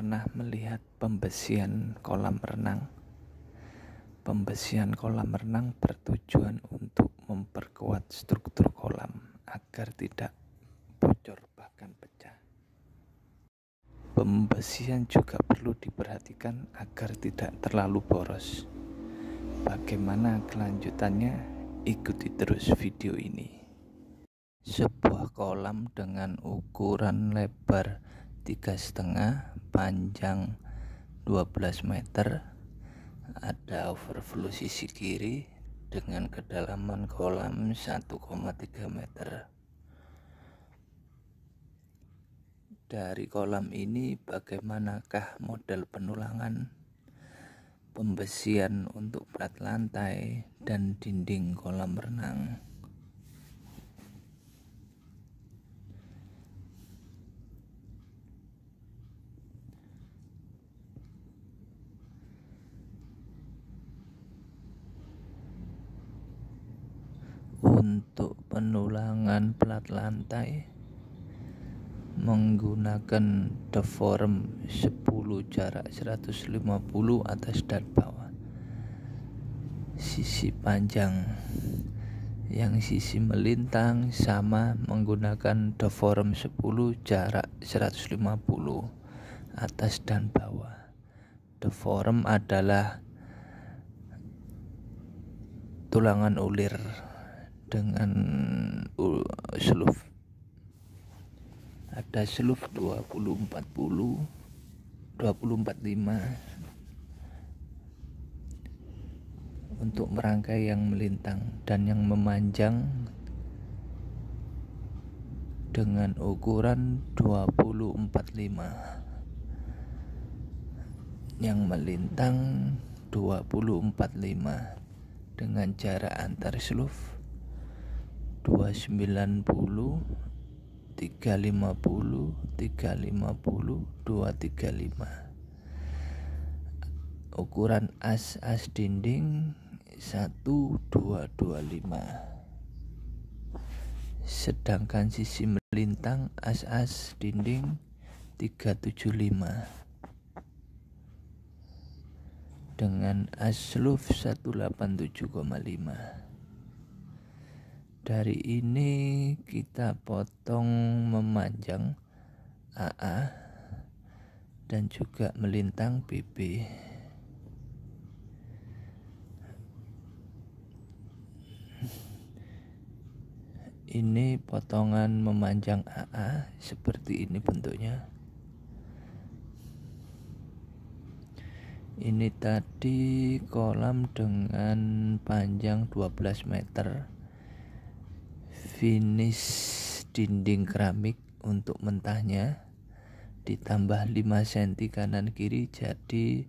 pernah melihat pembesian kolam renang? Pembesian kolam renang bertujuan untuk memperkuat struktur kolam agar tidak bocor bahkan pecah. Pembesian juga perlu diperhatikan agar tidak terlalu boros. Bagaimana kelanjutannya? Ikuti terus video ini. Sebuah kolam dengan ukuran lebar tiga setengah panjang 12 meter ada overflow sisi kiri dengan kedalaman kolam 1,3 meter. Dari kolam ini bagaimanakah model penulangan? Pembesian untuk plat lantai dan dinding kolam renang untuk penulangan plat lantai menggunakan deform 10 jarak 150 atas dan bawah. Sisi panjang yang sisi melintang sama menggunakan deform 10 jarak 150 atas dan bawah. Deform adalah tulangan ulir dengan seluf. Ada seluf 2040 2045 untuk merangkai yang melintang dan yang memanjang dengan ukuran 245 yang melintang 245 dengan jarak antar seluf 290 350 350 235 ukuran as as dinding 1225 sedangkan sisi melintang as as dinding 375 dengan asluf 187,5 dari ini kita potong memanjang AA dan juga melintang BB ini potongan memanjang AA seperti ini bentuknya. Ini tadi kolam dengan panjang 12 meter finish dinding keramik untuk mentahnya ditambah 5 cm kanan kiri jadi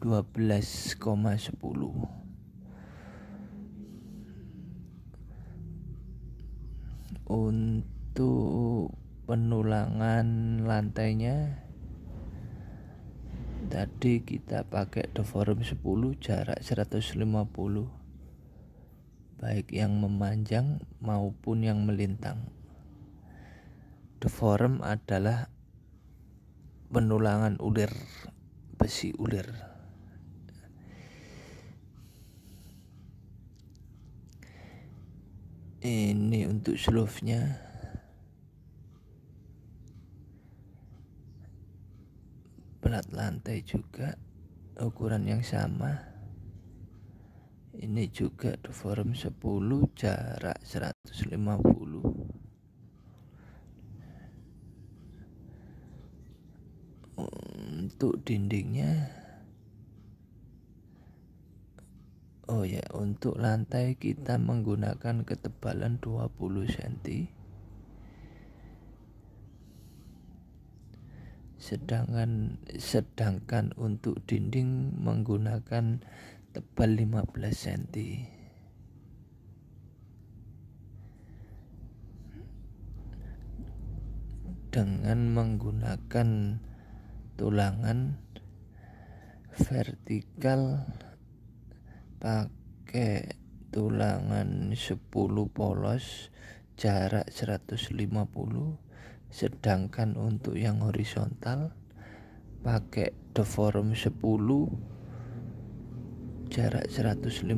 12,10 untuk penulangan lantainya tadi kita pakai deform 10 jarak 150 baik yang memanjang maupun yang melintang. Deform adalah penulangan ulir besi ulir. Ini untuk slope-nya. Plat lantai juga ukuran yang sama ini juga deform 10 jarak 150 untuk dindingnya oh ya untuk lantai kita menggunakan ketebalan 20 cm sedangkan sedangkan untuk dinding menggunakan tebal 15 cm dengan menggunakan tulangan vertikal pakai tulangan 10 polos jarak 150 sedangkan untuk yang horizontal pakai deform 10 jarak 150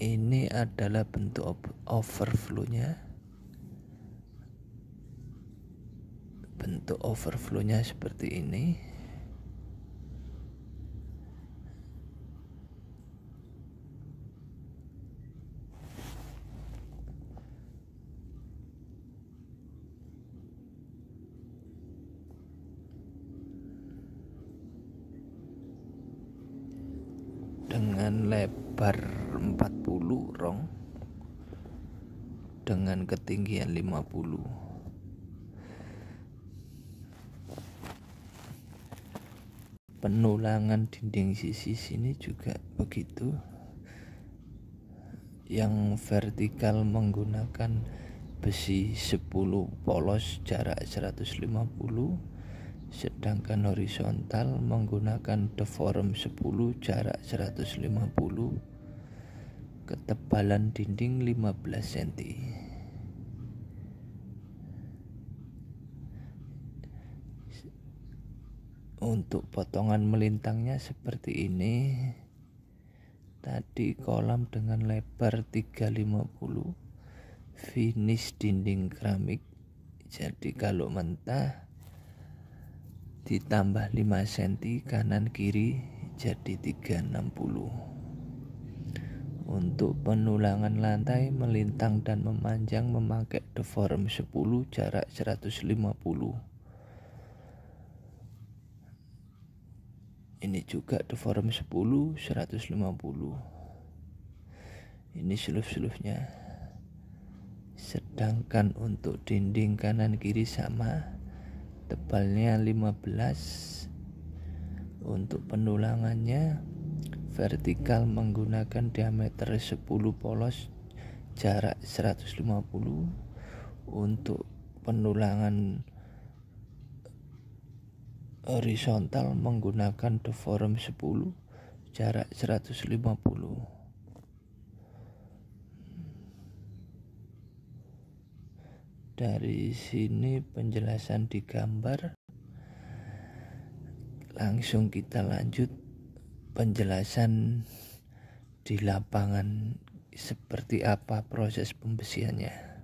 ini adalah bentuk overflownya. Bentuk overflownya seperti ini dengan lebar 40 rong. Dengan ketinggian 50 penulangan dinding sisi sini juga begitu. Yang vertikal menggunakan besi 10 polos jarak 150 sedangkan horizontal menggunakan deform 10 jarak 150 ketebalan dinding 15 cm untuk potongan melintangnya seperti ini tadi kolam dengan lebar 350 finish dinding keramik. Jadi kalau mentah ditambah 5 cm kanan kiri jadi 360 untuk penulangan lantai melintang dan memanjang memakai deform 10 jarak 150 ini juga deform 10 150 ini seluf-selufnya sedangkan untuk dinding kanan kiri sama tebalnya 15 untuk penulangannya vertikal menggunakan diameter 10 polos jarak 150 untuk penulangan horizontal menggunakan deform 10 jarak 150 dari sini penjelasan di gambar. Langsung kita lanjut penjelasan di lapangan seperti apa proses pembesiannya